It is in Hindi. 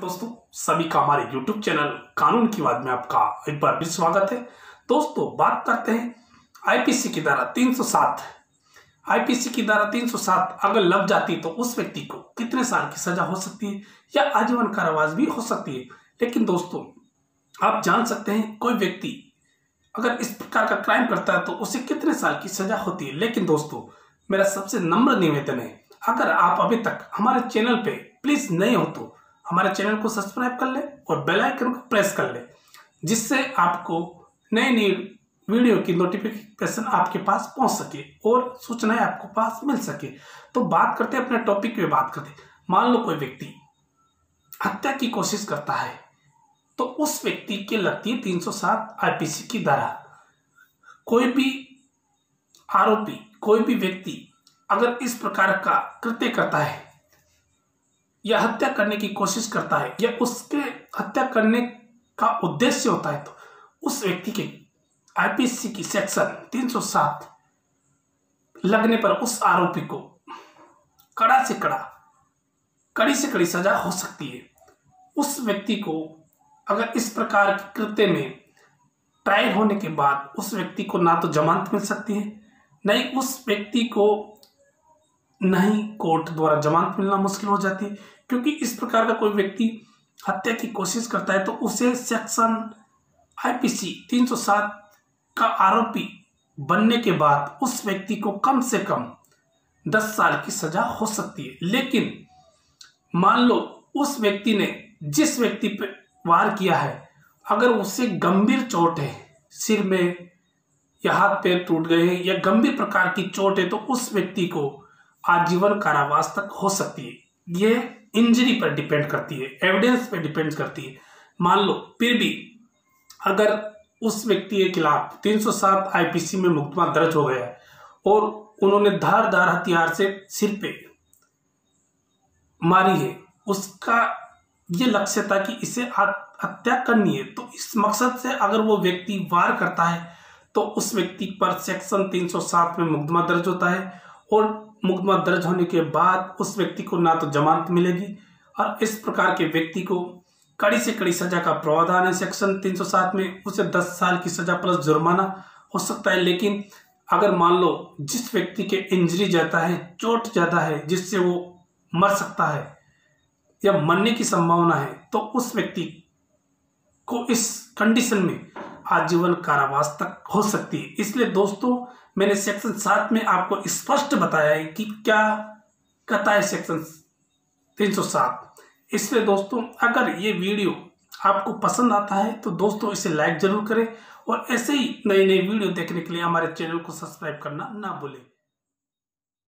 दोस्तों, सभी का हमारे YouTube चैनल कानून की बात में आपका एक बार फिर स्वागत है। दोस्तों, बात करते हैं आईपीसी की धारा 307 आईपीसी की धारा 307 अगर लग जाती तो उस व्यक्ति को कितने साल की सजा हो सकती है या आजीवन कारावास भी हो सकती है? लेकिन दोस्तों, आप जान सकते हैं कोई व्यक्ति अगर इस प्रकार का क्राइम करता है तो उसे कितने साल की सजा होती है। लेकिन दोस्तों, मेरा सबसे नम्र निवेदन है, अगर आप अभी तक हमारे चैनल पे प्लीज़ नहीं हो तो हमारे चैनल को सब्सक्राइब कर ले और बेल आइकन को प्रेस कर ले, जिससे आपको नई नई वीडियो की नोटिफिकेशन आपके पास पहुँच सके और सूचनाएँ आपको पास मिल सके। तो बात करते अपने टॉपिक पे बात करते मान लो कोई व्यक्ति हत्या की कोशिश करता है तो उस व्यक्ति के लगती है 307 आईपीसी की धारा। कोई भी आरोपी, कोई भी व्यक्ति अगर इस प्रकार का कृत्य करता है या हत्या करने की कोशिश करता है या उसके हत्या करने का उद्देश्य होता है तो उस व्यक्ति के आईपीसी की सेक्शन 307 लगने पर उस आरोपी को कड़ा से कड़ा, कड़ी से कड़ी सजा हो सकती है। उस व्यक्ति को अगर इस प्रकार के कृत्य में ट्रायल होने के बाद उस व्यक्ति को ना तो जमानत मिल सकती है, नहीं उस व्यक्ति को नहीं कोर्ट द्वारा जमानत मिलना मुश्किल हो जाती है। क्योंकि इस प्रकार का कोई व्यक्ति हत्या की कोशिश करता है तो उसे सेक्शन आईपीसी 307 का आरोपी बनने के बाद उस व्यक्ति को कम से कम 10 साल की सजा हो सकती है। लेकिन मान लो उस व्यक्ति ने जिस व्यक्ति पर वार किया है, अगर उसे गंभीर चोट है, सिर में या हाथ पैर टूट गए हैं या गंभीर प्रकार की चोट है तो उस व्यक्ति को आजीवन कारावास तक हो सकती है। ये इंजरी पर डिपेंड करती है एविडेंस पर डिपेंड करती है। मान लो, फिर भी अगर उस व्यक्ति के खिलाफ 307 आईपीसी में मुकदमा दर्ज हो गया और उन्होंने धारदार हथियार से सिर पे मारी है, उसका ये लक्ष्य था कि इसे हत्या करनी है। तो इस मकसद से अगर वो व्यक्ति वार करता है तो उस व्यक्ति पर सेक्शन 307 में मुकदमा दर्ज होता है और मुकदमा दर्ज होने के बाद उस व्यक्ति को ना तो जमानत मिलेगी और इस प्रकार के व्यक्ति को कड़ी से कड़ी सजा का प्रावधान है। सेक्शन 307 में उसे 10 साल की सजा प्लस जुर्माना हो सकता है, लेकिन अगर मान लो जिस व्यक्ति के इंजरी जाता है, चोट जाता है, जिससे वो मर सकता है या मरने की संभावना है तो उस व्यक्ति को इस कंडीशन में आजीवन कारावास तक हो सकती है। इसलिए दोस्तों, मैंने सेक्शन सात में आपको स्पष्ट बताया है कि क्या कहता है सेक्शन 307 इसलिए दोस्तों, अगर ये वीडियो आपको पसंद आता है तो दोस्तों इसे लाइक ज़रूर करें और ऐसे ही नई नई वीडियो देखने के लिए हमारे चैनल को सब्सक्राइब करना ना भूलें।